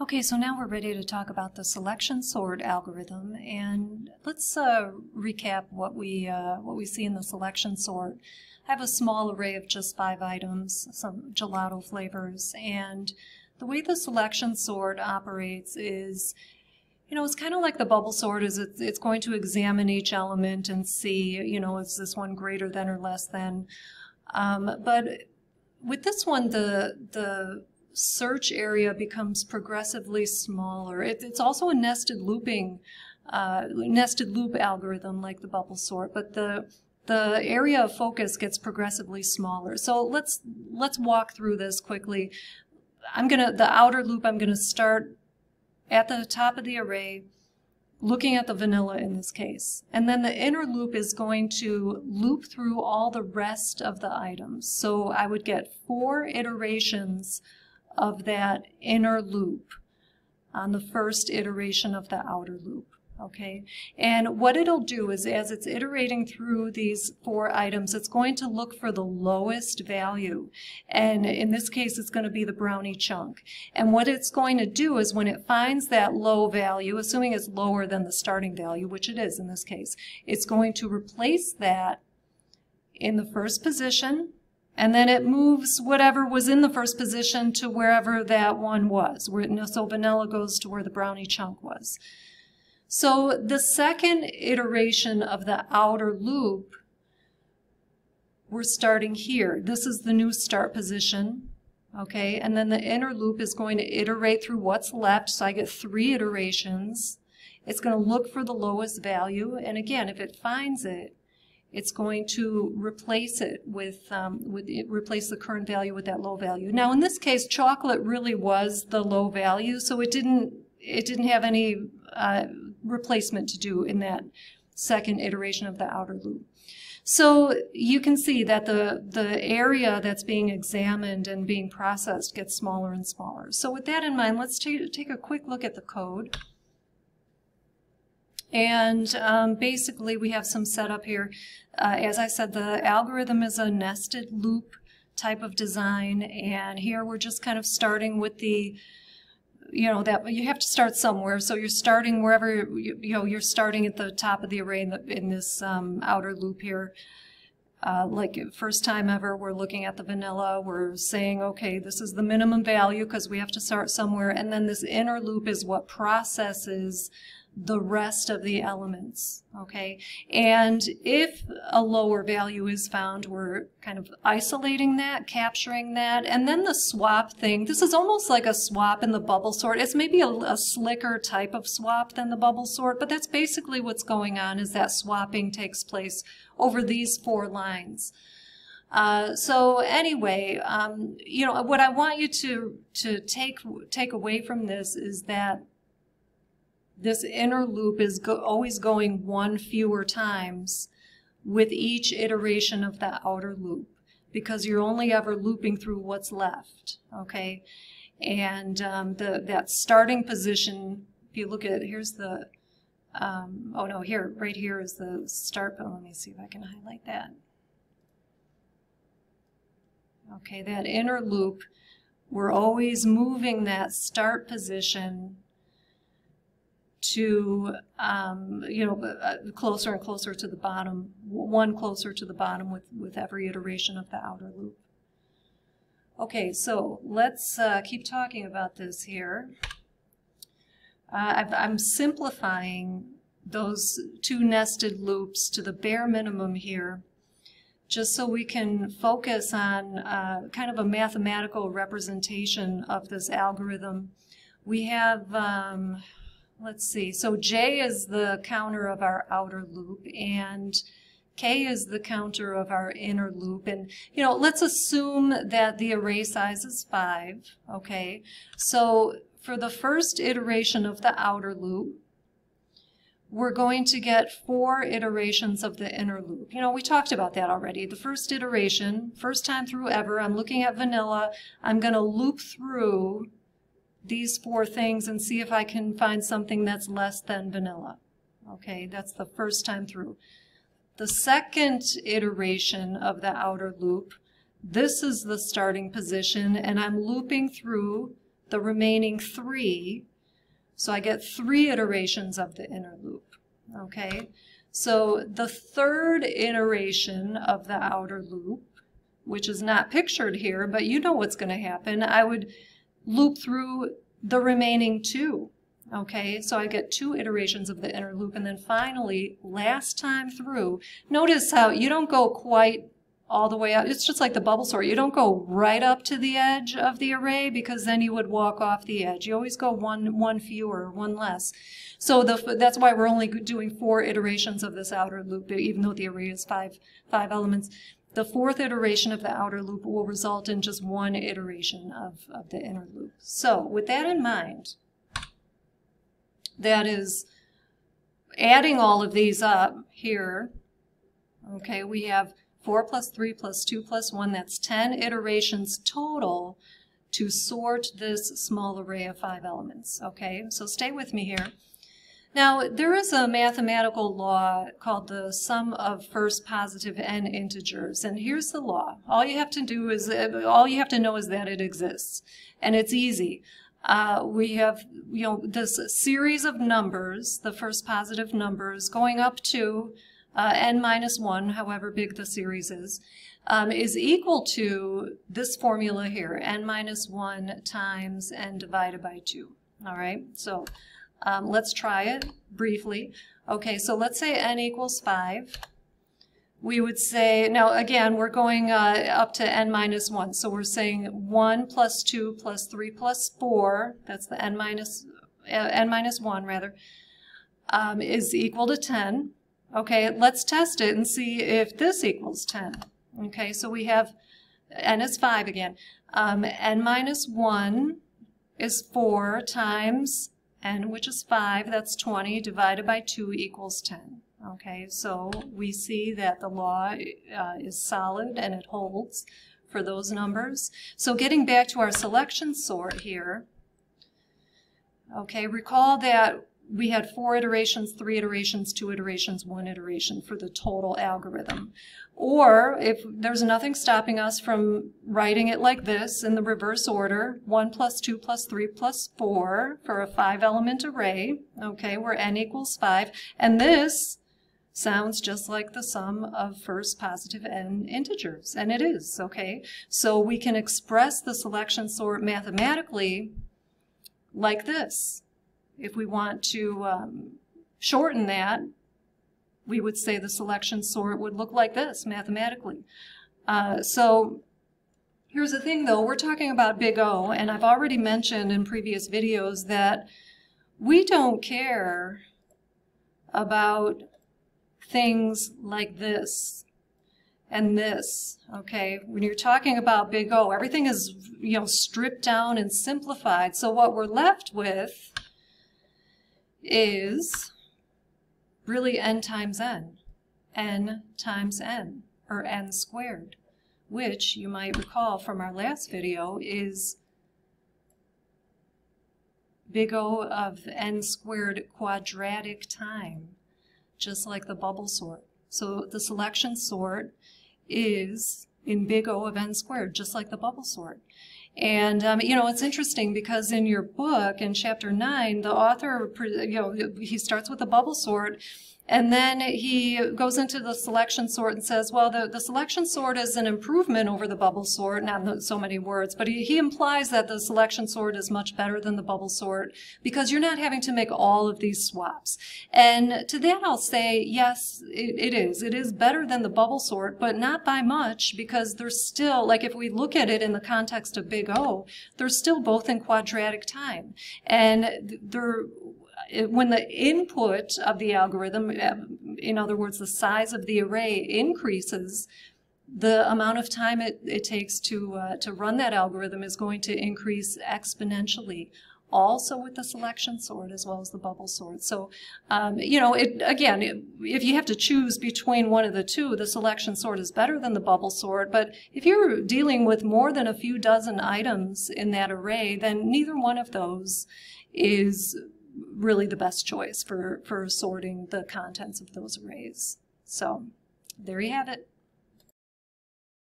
Okay, so now we're ready to talk about the selection sort algorithm, and let's uh, recap what we uh, what we see in the selection sort. I have a small array of just five items, some gelato flavors, and the way the selection sort operates is, you know, it's kind of like the bubble sort. Is it's, it's going to examine each element and see, you know, is this one greater than or less than. Um, but with this one, the the search area becomes progressively smaller. It, it's also a nested looping, uh, nested loop algorithm like the bubble sort, but the the area of focus gets progressively smaller. So let's let's walk through this quickly. I'm gonna the outer loop. I'm gonna start at the top of the array, looking at the vanilla in this case. And then the inner loop is going to loop through all the rest of the items. So I would get four iterations of that inner loop on the first iteration of the outer loop. Okay, and what it'll do is as it's iterating through these four items, it's going to look for the lowest value. And in this case, it's going to be the brownie chunk. And what it's going to do is when it finds that low value, assuming it's lower than the starting value, which it is in this case, it's going to replace that in the first position and then it moves whatever was in the first position to wherever that one was. So vanilla goes to where the brownie chunk was. So the second iteration of the outer loop, we're starting here. This is the new start position, okay? And then the inner loop is going to iterate through what's left, so I get three iterations. It's going to look for the lowest value, and again, if it finds it, it's going to replace it with, um, with it, replace the current value with that low value. Now, in this case, chocolate really was the low value, so it didn't it didn't have any uh, replacement to do in that second iteration of the outer loop. So you can see that the, the area that's being examined and being processed gets smaller and smaller. So with that in mind, let's take a quick look at the code. And um, basically, we have some setup here. Uh, as I said, the algorithm is a nested loop type of design. And here we're just kind of starting with the, you know, that you have to start somewhere. So you're starting wherever, you, you know, you're starting at the top of the array in, the, in this um, outer loop here. Uh, like first time ever, we're looking at the vanilla. We're saying, okay, this is the minimum value because we have to start somewhere. And then this inner loop is what processes the rest of the elements, okay? And if a lower value is found, we're kind of isolating that, capturing that, and then the swap thing, this is almost like a swap in the bubble sort. It's maybe a, a slicker type of swap than the bubble sort, but that's basically what's going on is that swapping takes place over these four lines. Uh, so anyway, um, you know, what I want you to, to take, take away from this is that this inner loop is go always going one fewer times with each iteration of that outer loop because you're only ever looping through what's left, okay? And um, the that starting position, if you look at, here's the, um, oh no, here, right here is the start, but let me see if I can highlight that. Okay, that inner loop, we're always moving that start position to, um, you know, uh, closer and closer to the bottom, one closer to the bottom with, with every iteration of the outer loop. Okay, so let's uh, keep talking about this here. Uh, I'm simplifying those two nested loops to the bare minimum here, just so we can focus on uh, kind of a mathematical representation of this algorithm. We have, um, let's see. So J is the counter of our outer loop and K is the counter of our inner loop. And, you know, let's assume that the array size is five, okay? So for the first iteration of the outer loop, we're going to get four iterations of the inner loop. You know, we talked about that already. The first iteration, first time through ever, I'm looking at vanilla. I'm going to loop through these four things and see if I can find something that's less than vanilla. Okay, that's the first time through. The second iteration of the outer loop, this is the starting position and I'm looping through the remaining three. So I get three iterations of the inner loop, okay? So the third iteration of the outer loop, which is not pictured here, but you know what's going to happen, I would loop through the remaining two. Okay, so I get two iterations of the inner loop, and then finally, last time through, notice how you don't go quite all the way out. It's just like the bubble sort. You don't go right up to the edge of the array because then you would walk off the edge. You always go one, one fewer, one less. So the, that's why we're only doing four iterations of this outer loop, even though the array is five, five elements. The fourth iteration of the outer loop will result in just one iteration of, of the inner loop. So with that in mind, that is adding all of these up here, okay, we have 4 plus 3 plus 2 plus 1, that's 10 iterations total to sort this small array of five elements, okay? So stay with me here. Now, there is a mathematical law called the sum of first positive n integers, and here's the law. All you have to do is, all you have to know is that it exists, and it's easy. Uh, we have, you know, this series of numbers, the first positive numbers, going up to uh, n minus 1, however big the series is, um, is equal to this formula here, n minus 1 times n divided by 2. All right, so um, let's try it briefly. Okay, so let's say n equals 5. We would say, now again, we're going uh, up to n minus 1. So we're saying 1 plus 2 plus 3 plus 4, that's the n minus, uh, n minus 1 rather, um, is equal to 10. Okay, let's test it and see if this equals 10. Okay, so we have n is 5 again. Um, n minus 1 is 4 times n, which is 5, that's 20, divided by 2 equals 10. Okay, so we see that the law uh, is solid and it holds for those numbers. So getting back to our selection sort here, okay, recall that we had four iterations, three iterations, two iterations, one iteration for the total algorithm. Or if there's nothing stopping us from writing it like this in the reverse order, 1 plus 2 plus 3 plus 4 for a five element array, okay, where n equals 5. And this sounds just like the sum of first positive n integers, and it is, okay? So we can express the selection sort mathematically like this. If we want to um, shorten that, we would say the selection sort would look like this mathematically. Uh, so here's the thing though, we're talking about big O, and I've already mentioned in previous videos that we don't care about things like this and this, okay? When you're talking about big O, everything is, you know, stripped down and simplified. So what we're left with is really n times n, n times n, or n squared, which you might recall from our last video is big O of n squared quadratic time, just like the bubble sort. So the selection sort is in big O of n squared, just like the bubble sort. And, um, you know, it's interesting because in your book, in chapter 9, the author, you know, he starts with a bubble sort and then he goes into the selection sort and says, well, the, the selection sort is an improvement over the bubble sort, not so many words, but he, he implies that the selection sort is much better than the bubble sort because you're not having to make all of these swaps. And to that I'll say, yes, it, it is. It is better than the bubble sort, but not by much because there's still, like if we look at it in the context of big O, they're still both in quadratic time. And they're when the input of the algorithm, um, in other words, the size of the array increases, the amount of time it, it takes to, uh, to run that algorithm is going to increase exponentially also with the selection sort as well as the bubble sort. So, um, you know, it, again, it, if you have to choose between one of the two, the selection sort is better than the bubble sort. But if you're dealing with more than a few dozen items in that array, then neither one of those is really the best choice for, for sorting the contents of those arrays. So there you have it.